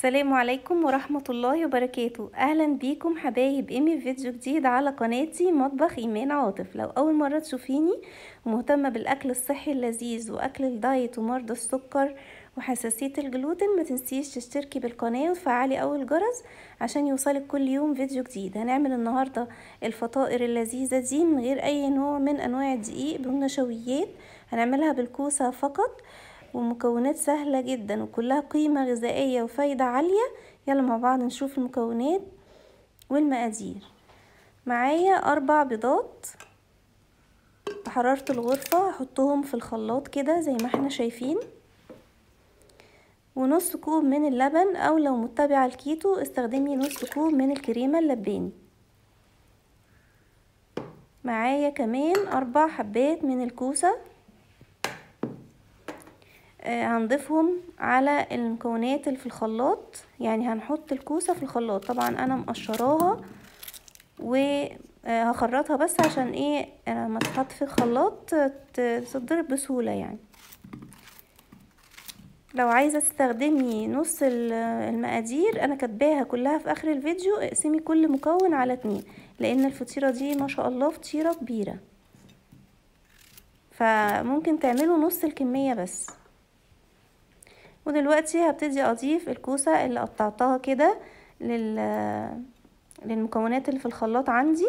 السلام عليكم ورحمة الله وبركاته. أهلا بيكم حبايب إيمي في فيديو جديد على قناتي مطبخ إيمان عاطف. لو أول مرة تشوفيني ومهتمة بالأكل الصحي اللذيذ وأكل الدايت ومرضى السكر وحساسية الجلوتين ما تنسيش تشتركي بالقناة وتفعلي أول جرس عشان يوصلك كل يوم فيديو جديد. هنعمل النهاردة الفطائر اللذيذة دي من غير أي نوع من أنواع الدقيق بالنشويات. هنعملها بالكوسة فقط. ومكونات سهلة جدا وكلها قيمة غذائية وفايدة عالية. يلا مع بعض نشوف المكونات والمقادير. معايا أربع بيضات بحرارة الغرفة هحطهم في الخلاط كده زي ما إحنا شايفين. ونص كوب من اللبن أو لو متبعة الكيتو استخدمي نص كوب من الكريمة اللباني. معايا كمان أربع حبات من الكوسة. هنضيفهم على المكونات اللي في الخلاط. يعني هنحط الكوسة في الخلاط. طبعا أنا مقشراها وهخرطها بس عشان إيه لما تتحط في الخلاط تتضرب بسهولة يعني. لو عايزة تستخدمي نص المقادير أنا كاتباها كلها في آخر الفيديو. اقسمي كل مكون على اتنين لأن الفطيرة دي ما شاء الله فطيرة كبيرة. فممكن تعملوا نص الكمية بس. ودلوقتي هبتدي أضيف الكوسة اللي قطعتها كده لل... للمكونات اللي في الخلاط عندي.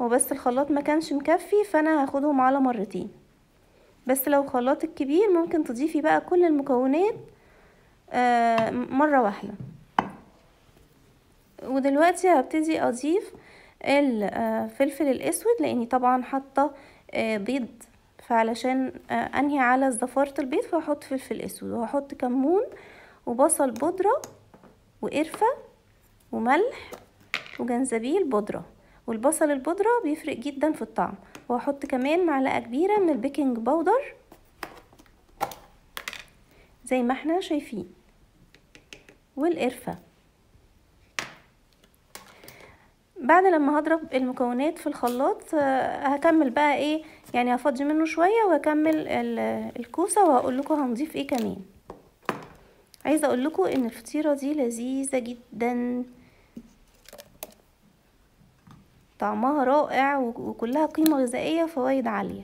هو بس الخلاط ما كانش مكفي فأنا هاخدهم على مرتين. بس لو خلاط الكبير ممكن تضيفي بقى كل المكونات آه مرة واحدة. ودلوقتي هبتدي أضيف الفلفل الأسود لأني طبعا حاطة آه بيض فعلشان آه أنهي على زفارة البيض فهحط فلفل أسود وهحط كمون وبصل بودرة وقرفة وملح وجنزبيل بودرة. والبصل البودرة بيفرق جدا في الطعم. وهحط كمان معلقة كبيرة من ال baking powder زي ما إحنا شايفين. والقرفة. بعد لما هضرب المكونات في الخلاط هكمل بقى إيه يعني هفضي منه شوية وهكمل الكوسة وهقول لكم هنضيف إيه كمان. عايزة أقول لكم إن الفطيرة دي لذيذة جدا. طعمها رائع وكلها قيمة غذائية وفوائد عالية.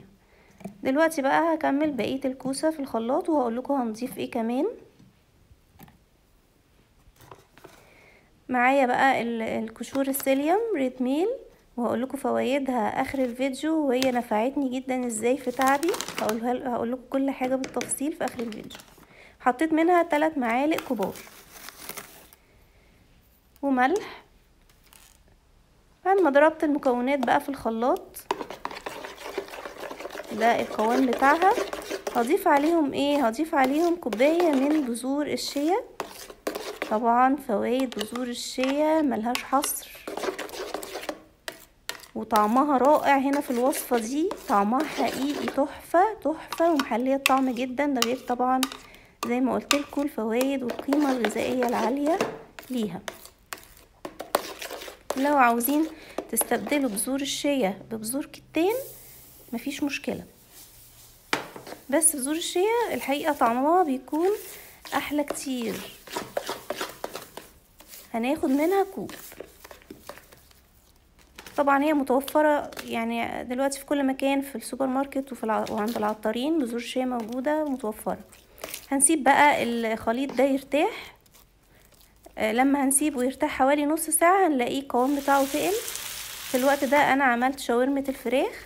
دلوقتي بقى هكمل بقية الكوسة في الخلاط وهقول لكم هنضيف إيه كمان. معايا بقى الكشور السيليوم ريد ميل وهقول لكم فوائدها. آخر الفيديو وهي نفعتني جدا إزاي في تعبي. هقولها هقول لكم كل حاجة بالتفصيل في آخر الفيديو. حطيت منها 3 معالق كبار. وملح. بعد ما ضربت المكونات بقى في الخلاط ده القوام بتاعها. هضيف عليهم إيه؟ هضيف عليهم كوباية من بذور الشيا. طبعا فوائد بذور الشيا ملهاش حصر. وطعمها رائع هنا في الوصفة دي. طعمها حقيقي تحفة تحفة ومحلية الطعم جدا. ده غير طبعا زي ما قلت لكم الفوائد والقيمة الغذائية العالية ليها. لو عاوزين تستبدلوا بذور الشيا ببذور كتان مفيش مشكلة. بس بذور الشيا الحقيقة طعمها بيكون أحلى كتير. هناخد منها كوب. طبعا هي متوفرة يعني دلوقتي في كل مكان في السوبر ماركت وفي الع... وعند العطارين بذور الشيا موجودة متوفرة هنسيب بقى الخليط ده يرتاح. آه لما هنسيبه يرتاح حوالي نص ساعة هنلاقيه القوام بتاعه تقل. في الوقت ده أنا عملت شاورمة الفراخ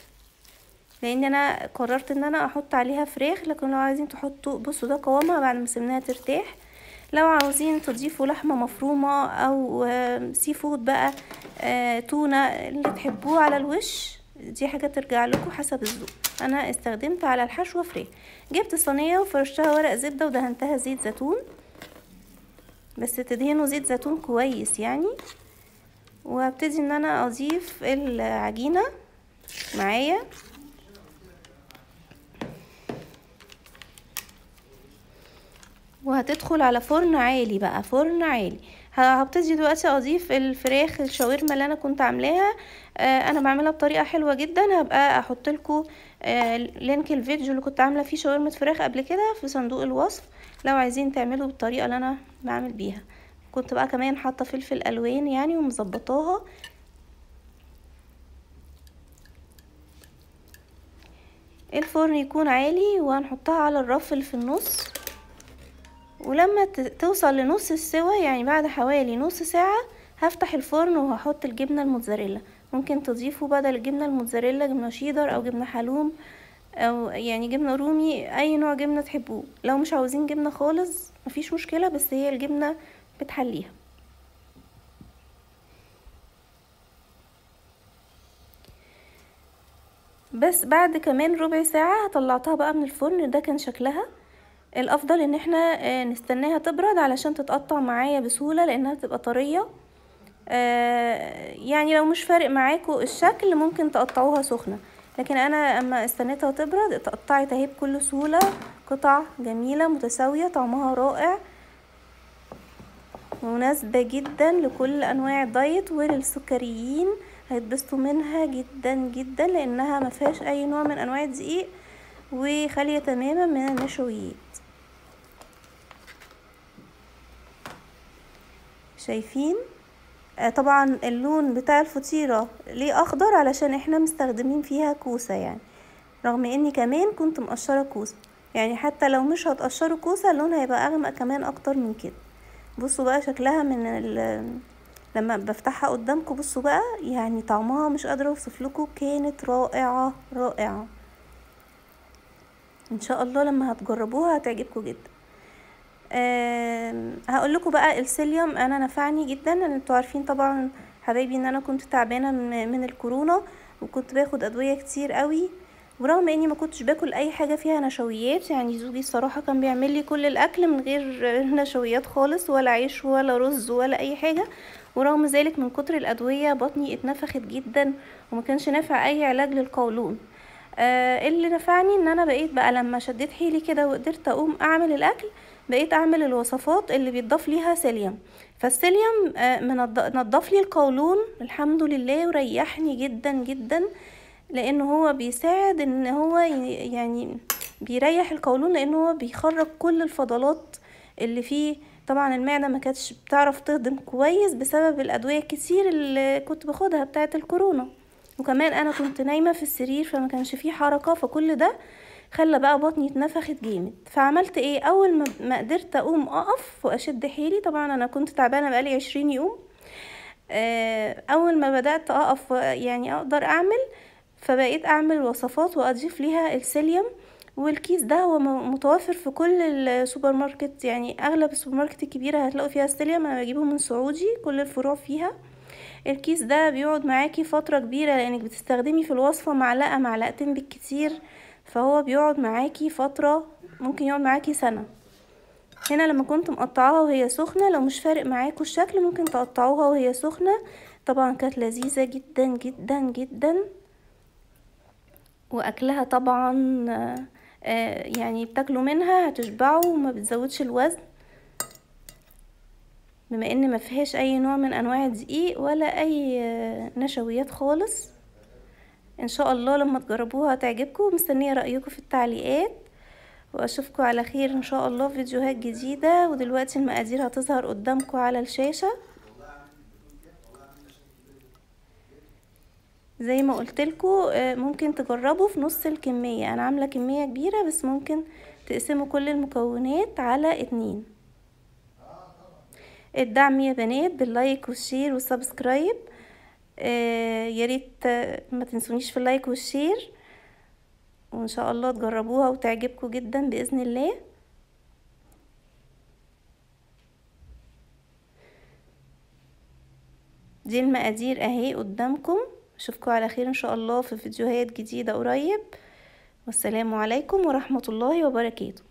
لأن أنا قررت إن أنا أحط عليها فراخ لكن لو عايزين تحطوا بصوا ده قوامها بعد ما سيبناها ترتاح. لو عاوزين تضيفوا لحمة مفرومة أو seafood بقى آه، تونة اللي تحبوه على الوش دي حاجة ترجع لكم حسب الذوق. أنا استخدمت على الحشوة فراخ جبت صينية وفرشتها ورق زبدة ودهنتها زيت زيتون. بس تدهنوا زيت زيتون كويس يعني. وهبتدي إن أنا أضيف العجينة معايا. وهتدخل على فرن عالي بقى فرن عالي. هبتدي دلوقتي أضيف الفراخ الشاورما اللي أنا كنت عاملاها. آه أنا بعملها بطريقة حلوة جدا. هبقى أحط لكم آه لينك الفيديو اللي كنت عاملة فيه شاورما فراخ قبل كده في صندوق الوصف لو عايزين تعملوا بالطريقة اللي أنا بعمل بيها. كنت بقى كمان حاطة فلفل ألوان يعني ومظبطاها. الفرن يكون عالي وهنحطها على الرف اللي في النص. ولما توصل لنص السوا يعني بعد حوالي نص ساعة هفتح الفرن وهحط الجبنة الموتزاريلا. ممكن تضيفوا بدل الجبنة الموتزاريلا جبنة شيدر أو جبنة حلوم أو يعني جبنة رومي أي نوع جبنة تحبوه. لو مش عاوزين جبنة خالص مفيش مشكلة بس هي الجبنة بتحليها. بس بعد كمان ربع ساعة طلعتها بقى من الفرن ده كان شكلها. الأفضل إن إحنا نستناها تبرد علشان تتقطع معايا بسهولة لأنها تبقى طرية. يعني لو مش فارق معاكم الشكل ممكن تقطعوها سخنة. لكن أنا أما استنيتها تبرد اتقطعت أهي بكل سهولة. قطع جميلة متساوية طعمها رائع. مناسبة جدا لكل أنواع الدايت وللسكريين. هيتبسطوا منها جدا جدا لأنها ما فيهاش أي نوع من أنواع الدقيق. وخالية تماما من النشويات شايفين. آه طبعا اللون بتاع الفطيرة ليه أخضر علشان إحنا مستخدمين فيها كوسة يعني. رغم إني كمان كنت مقشرة كوسة. يعني حتى لو مش هتقشروا كوسة اللون هيبقى أغمق كمان أكتر من كده. بصوا بقى شكلها من لما بفتحها قدامكم بصوا بقى يعني طعمها مش قادرة أوصف لكم. كانت رائعة رائعة. إن شاء الله لما هتجربوها هتعجبكم جدا. هقول لكم بقى السيليوم أنا نفعني جدا. أنتوا عارفين طبعا حبايبي إن أنا كنت تعبانة من الكورونا وكنت باخد أدوية كتير قوي. ورغم إني ما كنتش باكل أي حاجة فيها نشويات يعني زوجي الصراحة كان بيعمل لي كل الأكل من غير نشويات خالص ولا عيش ولا رز ولا أي حاجة. ورغم ذلك من كتر الأدوية بطني اتنفخت جدا وما كانش نافع أي علاج للقولون. آه اللي نفعني إن أنا بقيت بقى لما شديت حيلي كده وقدرت أقوم أعمل الأكل بقيت أعمل الوصفات اللي بيتضاف ليها سيليوم. فالسيليوم آه نضف لي القولون الحمد لله وريحني جدا جدا لأنه هو بيساعد إن هو يعني بيريح القولون لأنه هو بيخرج كل الفضلات اللي فيه. طبعا المعدة ما كانتش بتعرف تهضم كويس بسبب الأدوية الكتير اللي كنت باخدها بتاعة الكورونا. وكمان أنا كنت نايمة في السرير فما كانش فيه حركة فكل ده خلى بقى بطني اتنفخت جامد. فعملت إيه؟ أول ما قدرت أقوم أقف وأشد حيلي طبعا أنا كنت تعبانة بقالي عشرين يوم. أول ما بدأت أقف يعني أقدر أعمل فبقيت أعمل وصفات وأضيف ليها ال psyllium والكيس ده. هو متوفر في كل السوبر ماركت يعني أغلب السوبر ماركت الكبيرة هتلاقوا فيها ال psyllium أنا بجيبه من سعودي كل الفروع فيها. الكيس ده بيقعد معاكي فترة كبيرة لأنك بتستخدمي في الوصفة معلقة معلقتين بالكتير فهو بيقعد معاكي فترة ممكن يقعد معاكي سنة. هنا لما كنت مقطعاها وهي سخنة لو مش فارق معاكوا الشكل ممكن تقطعوها وهي سخنة. طبعا كانت لذيذة جدا جدا جدا. وأكلها طبعا يعني بتاكلوا منها هتشبعوا وما بتزودش الوزن. بما إن ما فيهاش أي نوع من أنواع الدقيق ولا أي نشويات خالص إن شاء الله لما تجربوها هتعجبكم. مستنية رأيكم في التعليقات. وأشوفكم على خير إن شاء الله في فيديوهات جديدة. ودلوقتي المقادير هتظهر قدامكم على الشاشة. زي ما قلتلكوا ممكن تجربوا في نص الكمية. أنا عاملة كمية كبيرة بس ممكن تقسموا كل المكونات على اتنين. الدعم يا بنات بال like وال share وال subscribe. آه ياريت ما تنسونيش في ال like وال share. وإن شاء الله تجربوها وتعجبكم جدا بإذن الله. دي المقادير أهي قدامكم. أشوفكم على خير إن شاء الله في فيديوهات جديدة قريب. والسلام عليكم ورحمة الله وبركاته.